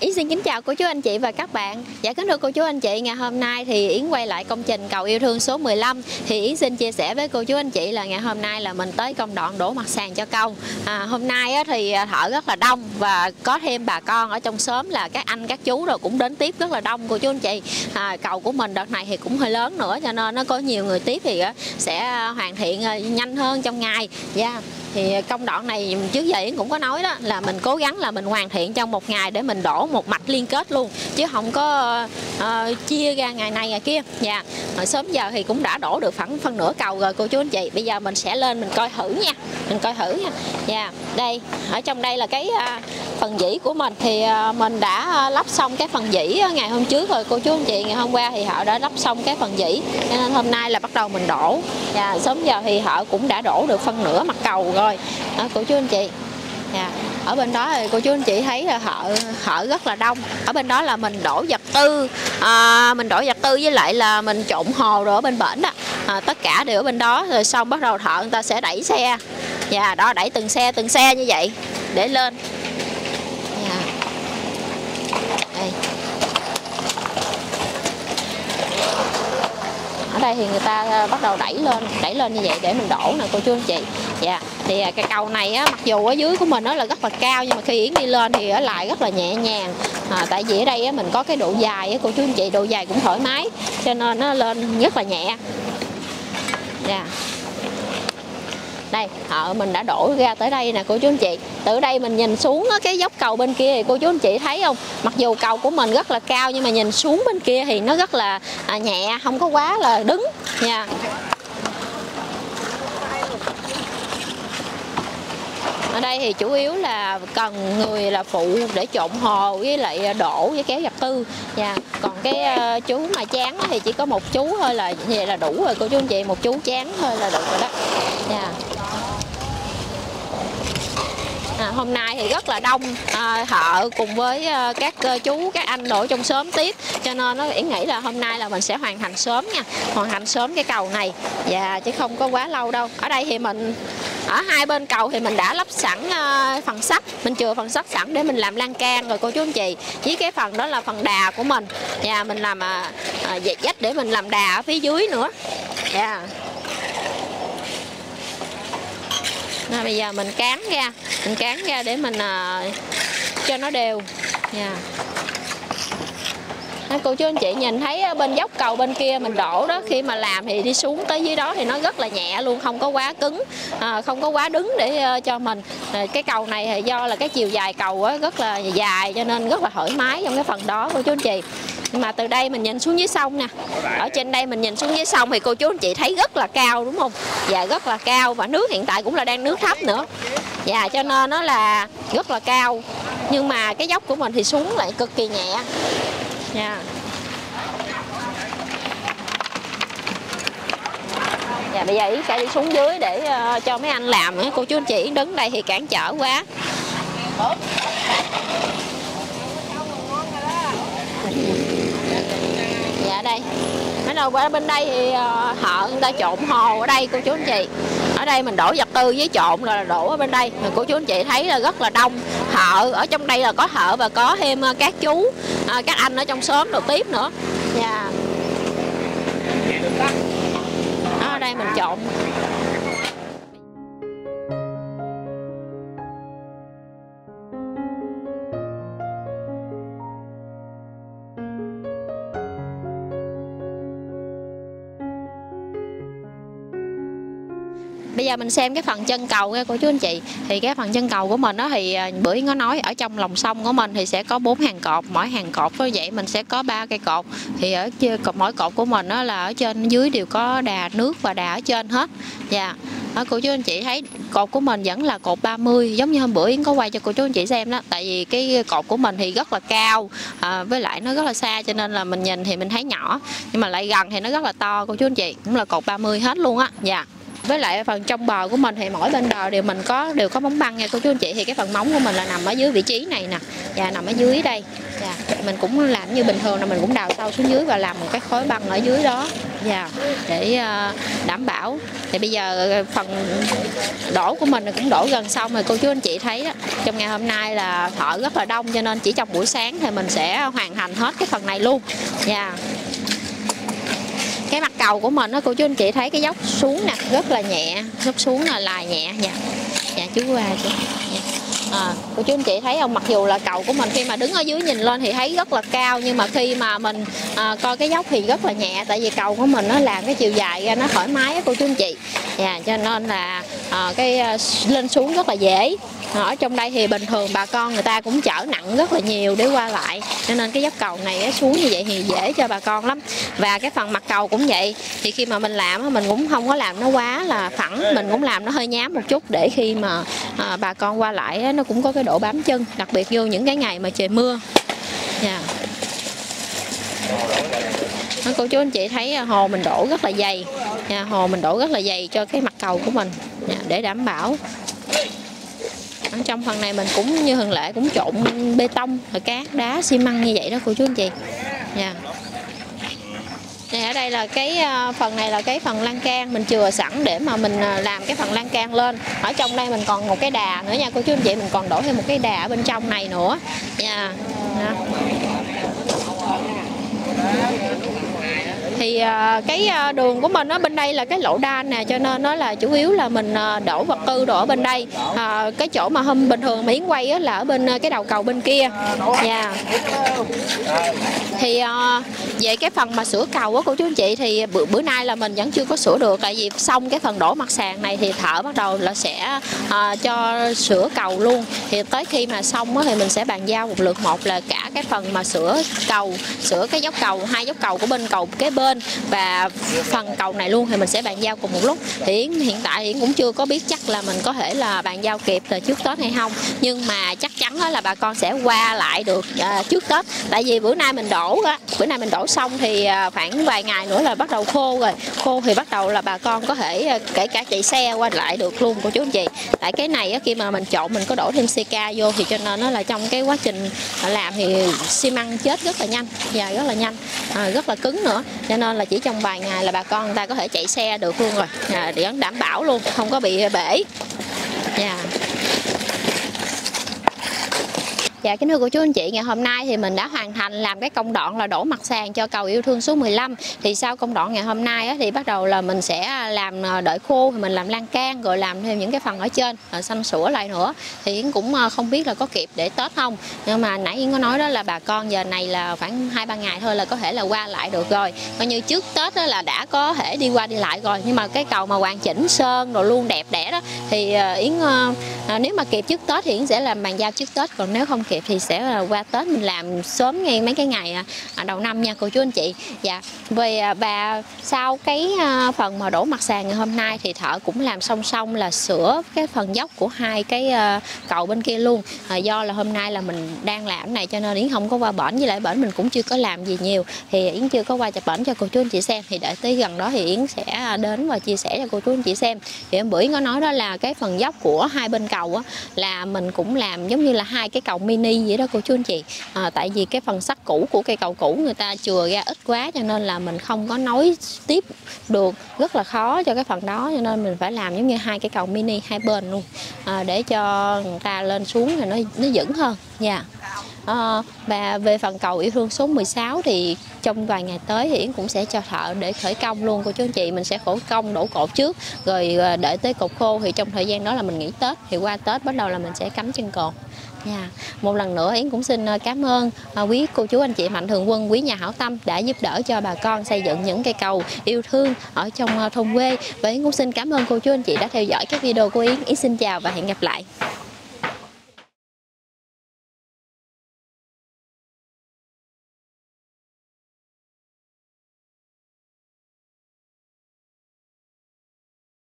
Yến xin kính chào cô chú anh chị và các bạn. Dạ kính thưa cô chú anh chị, ngày hôm nay thì Yến quay lại công trình cầu yêu thương số 15 thì Yến xin chia sẻ với cô chú anh chị là ngày hôm nay là mình tới công đoạn đổ mặt sàn cho công. À, hôm nay thì à, thợ rất là đông và có thêm bà con ở trong xóm là các anh các chú rồi cũng đến tiếp rất là đông cô chú anh chị. À, cầu của mình đợt này thì cũng hơi lớn nữa cho nên nó có nhiều người tiếp thì sẽ hoàn thiện à, nhanh hơn trong ngày. Dạ. Yeah thì công đoạn này trước giờ Yến cũng có nói đó là mình cố gắng là mình hoàn thiện trong một ngày để mình đổ một mạch liên kết luôn chứ không có uh, chia ra ngày này ngày kia dạ yeah. sớm giờ thì cũng đã đổ được khoảng phân nửa cầu rồi cô chú anh chị bây giờ mình sẽ lên mình coi thử nha mình coi thử nha dạ yeah. đây ở trong đây là cái uh, phần dĩ của mình thì à, mình đã lắp xong cái phần dĩ à, ngày hôm trước rồi. Cô chú anh chị ngày hôm qua thì họ đã lắp xong cái phần dĩ. Nên hôm nay là bắt đầu mình đổ. Và sớm giờ thì họ cũng đã đổ được phân nửa mặt cầu rồi. Đó, cô chú anh chị. Dạ. ở bên đó thì cô chú anh chị thấy là họ họ rất là đông. Ở bên đó là mình đổ vật tư à, mình đổ vật tư với lại là mình trộn hồ rồi ở bên bển đó à, tất cả đều ở bên đó. Rồi xong bắt đầu thợ người ta sẽ đẩy xe. Dạ đó đẩy từng xe từng xe như vậy để lên. Ở đây thì người ta ờ, bắt đầu đẩy lên đẩy lên như vậy để mình đổ nè cô chú anh chị. Dạ thì à, cái cầu này á mặc dù ở dưới của mình nó là rất là cao nhưng mà khi yến đi lên thì ở lại rất là nhẹ nhàng. À, tại vì ở đây á, mình có cái độ dài á cô chú anh chị độ dài cũng thoải mái cho nên nó lên rất là nhẹ. Dạ đây họ mình đã đổ ra tới đây nè cô chú anh chị. Từ đây mình nhìn xuống cái dốc cầu bên kia thì cô chú anh chị thấy không? Mặc dù cầu của mình rất là cao nhưng mà nhìn xuống bên kia thì nó rất là à, nhẹ không có quá là đứng nha. Ở đây thì chủ yếu là cần người là phụ để trộn hồ với lại à, đổ với kéo vật tư. Nha còn cái à, chú mà chán thì chỉ có một chú thôi là như vậy là đủ rồi cô chú anh chị. Một chú chán thôi là được rồi đó. Nha à, hôm nay thì rất là đông à, thợ cùng với à, các à, chú các anh đổ trong sớm tiếp. Cho nên nó yến nghĩ là hôm nay là mình sẽ hoàn thành sớm nha hoàn thành sớm cái cầu này. Và chứ không có quá lâu đâu. Ở đây thì mình ở hai bên cầu thì mình đã lắp sẵn ờ, phần sắt. Mình chừa phần sắt sẵn để mình làm lan can rồi cô chú anh chị. Với cái phần đó là phần đà của mình. Và yeah, mình làm ờ, ờ, uh, dách để mình làm đà ở phía dưới nữa. Yeah. Rồi bây giờ mình cán ra. Mình cán ra để mình uh, cho nó đều. Nha yeah cô chú anh chị nhìn thấy bên dốc cầu bên kia mình đổ đó, khi mà làm thì đi xuống tới dưới đó thì nó rất là nhẹ luôn, không có quá cứng à, không có quá đứng để ờ, cho mình. Ờ, cái cầu này thì do là cái chiều dài cầu rất là dài cho nên rất là thoải mái trong cái phần đó, cô chú anh chị. Nhưng mà từ đây mình nhìn xuống dưới sông nè, ở trên đây mình nhìn xuống dưới sông thì cô chú anh chị thấy rất là cao, đúng không? Dạ rất là cao và nước hiện tại cũng là đang nước thấp nữa. Dạ cho nên nó là rất là cao, nhưng mà cái dốc của mình thì xuống lại cực kỳ nhẹ nha Dạ bây giờ Yến sẽ đi xuống dưới để uh, cho mấy anh làm Cô chú anh chị đứng đây thì cản trở quá. Dạ đây. Mấy đầu qua bên đây thì uh, họ người ta trộn hồ ở đây cô chú anh chị ở đây mình đổ vật tư với trộn là đổ ở bên đây. Cô chú anh chị thấy là rất là đông. Thợ ở trong đây là có thợ và có thêm ờ, các chú ờ, các anh ở trong xóm đồ tiếp nữa. Dạ. Yeah. ở đây mình trộn. Bây giờ mình xem cái phần chân cầu nha cô chú anh chị. Thì cái phần chân cầu của mình đó thì à, bữa có nói ở trong lòng sông của mình thì sẽ có bốn hàng cột. Mỗi hàng cột như vậy mình sẽ có ba cây cột. Thì ở mỗi cột của mình đó là ở trên dưới đều có đà nước và đà ở trên hết. Dạ. Đó, cô chú anh chị thấy cột của mình vẫn là cột 30 giống như hôm bữa Yến có quay cho cô chú anh chị xem đó. Tại vì cái cột của mình thì rất là cao à, với lại nó rất là xa cho nên là mình nhìn thì mình thấy nhỏ. Nhưng mà lại gần thì nó rất là to cô chú anh chị. Cũng là cột 30 hết luôn á. Dạ với lại phần trong bờ của mình thì mỗi bên bờ đều mình có, đều có móng băng nha cô chú anh chị. Thì cái phần móng của mình là nằm ở dưới vị trí này nè. Và nằm ở dưới đây. Và mình cũng làm như bình thường là mình cũng đào sâu xuống dưới và làm một cái khối băng ở dưới đó. Và để ờ, đảm bảo. Thì bây giờ ờ, phần đổ của mình cũng đổ gần xong rồi, cô chú anh chị thấy đó trong ngày hôm nay là thợ rất là đông cho nên chỉ trong buổi sáng thì mình sẽ hoàn thành hết cái phần này luôn. Dạ cái mặt cầu của mình đó cô chú anh chị thấy cái dốc xuống nè rất là nhẹ dốc xuống là là nhẹ nha dạ chú qua chú. Dạ. À, cô chú anh chị thấy không? Mặc dù là cầu của mình khi mà đứng ở dưới nhìn lên thì thấy rất là cao nhưng mà khi mà mình à, coi cái dốc thì rất là nhẹ tại vì cầu của mình nó làm cái chiều dài ra nó thoải mái á cô chú anh chị. Dạ, cho nên là à, cái à, lên xuống rất là dễ ở trong đây thì bình thường bà con người ta cũng chở nặng rất là nhiều để qua lại. Cho nên cái dốc cầu này xuống như vậy thì dễ cho bà con lắm. Và cái phần mặt cầu cũng vậy. Thì khi mà mình làm mình cũng không có làm nó quá là phẳng. Mình cũng làm nó hơi nhám một chút để khi mà à, bà con qua lại nó cũng có cái độ bám chân. Đặc biệt vô những cái ngày mà trời mưa. Dạ. Nha yeah. cô chú anh chị thấy à, hồ mình đổ rất là dày. Nha, hồ mình đổ rất là dày cho cái mặt cầu của mình. Dạ, để đảm bảo ở trong phần này mình cũng như thường lệ cũng trộn bê tông rồi cát, đá, xi măng như vậy đó cô chú anh chị. Dạ. Nha này ở đây là cái ờ, phần này là cái phần lan can mình chừa sẵn để mà mình ờ, làm cái phần lan can lên. Ở trong đây mình còn một cái đà nữa nha cô chú anh chị, mình còn đổ thêm một cái đà ở bên trong này nữa. Nha yeah thì ờ, cái ờ, đường của mình ở bên đây là cái lỗ đan nè cho nên nó là chủ yếu là mình ờ, đổ vật tư đổ ở bên đây. À, cái chỗ mà hôm bình thường miếng quay á, là ở bên cái đầu cầu bên kia. Nha yeah. thì à, về cái phần mà sửa cầu á cô chú anh chị thì bữa, bữa nay là mình vẫn chưa có sửa được. Tại vì xong cái phần đổ mặt sàn này thì thợ bắt đầu là sẽ à, cho sửa cầu luôn. Thì tới khi mà xong á, thì mình sẽ bàn giao một lượt. Một là cả cái phần mà sửa cầu sửa cái dốc cầu hai dốc cầu của bên cầu kế bên trên và phần cầu này luôn thì mình sẽ bàn giao cùng một lúc. Thì hiện tại thì cũng chưa có biết chắc là mình có thể là bàn giao kịp là trước Tết hay không. Nhưng mà chắc chắn là bà con sẽ qua lại được uh, trước Tết. Tại vì bữa nay mình đổ á bữa nay mình đổ xong thì uh, khoảng vài ngày nữa là bắt đầu khô rồi. Khô thì bắt đầu là bà con có thể uh, kể cả chạy xe qua lại được luôn cô chú anh chị. Tại cái này á, khi mà mình trộn mình có đổ thêm CK vô thì cho nên nó là trong cái quá trình làm thì xi măng chết rất là nhanh và rất là nhanh à, rất là cứng nữa. Cho nên là chỉ trong vài ngày là bà con người ta có thể chạy xe được luôn rồi à, để đảm bảo luôn không có bị bể. Yeah. Dạ. Kính thưa cô chú anh chị, ngày hôm nay thì mình đã hoàn thành làm cái công đoạn là đổ mặt sàn cho cầu yêu thương số 15. Thì sau công đoạn ngày hôm nay á, thì bắt đầu là mình sẽ à, làm à, đợi khô thì mình làm lan can rồi làm thêm những cái phần ở trên à, xanh sủa lại nữa. Thì Yến cũng không biết là có kịp để Tết không. Nhưng mà nãy Yến có nói đó là bà con giờ này là khoảng 2 3 ngày thôi là có thể là qua lại được rồi. Coi như trước Tết đó là đã có thể đi qua đi lại rồi. Nhưng mà cái cầu mà hoàn chỉnh sơn rồi luôn đẹp đẽ đó thì Yến nếu mà kịp trước Tết thì Yến sẽ làm bàn giao trước Tết còn nếu không kịp thì sẽ à, qua Tết mình làm sớm ngay mấy cái ngày à, à, đầu năm nha cô chú anh chị. Dạ về và sau cái phần mà đổ mặt sàn ngày hôm nay thì thợ cũng làm song song là sửa cái phần dốc của hai cái cầu bên kia luôn. À, do là hôm nay là mình đang làm này cho nên yến không có qua bển với lại bển mình cũng chưa có làm gì nhiều. Thì yến chưa có qua chụp bển cho cô chú anh chị xem. Thì đợi tới gần đó thì yến sẽ đến và chia sẻ cho cô chú anh chị xem. Thì em bữa yến có nói đó là cái phần dốc của hai bên cầu á, là mình cũng làm giống như là hai cái cầu mini mini vậy đó cô chú anh chị. À, tại vì cái phần sắt cũ của cây cầu cũ người ta chừa ra ít quá cho nên là mình không có nối tiếp được rất là khó cho cái phần đó cho nên mình phải làm giống như hai cái cầu mini hai bên luôn. À, để cho người ta lên xuống thì nó nó vững hơn. Nha yeah. Ờ, à, và về phần cầu yêu thương số 16 thì trong vài ngày tới thì Yến cũng sẽ cho thợ để khởi công luôn cô chú anh chị mình sẽ khổ công đổ cột trước rồi ờ, đợi tới cột khô thì trong thời gian đó là mình nghỉ Tết thì qua Tết bắt đầu là mình sẽ cắm chân cột Dạ, một lần nữa Yến cũng xin ờ, cảm ơn quý cô chú anh chị mạnh thường quân, quý nhà hảo tâm đã giúp đỡ cho bà con xây dựng những cây cầu yêu thương ở trong thôn quê. Và Yến cũng xin cảm ơn cô chú anh chị đã theo dõi các video của Yến. Yến xin chào và hẹn gặp lại.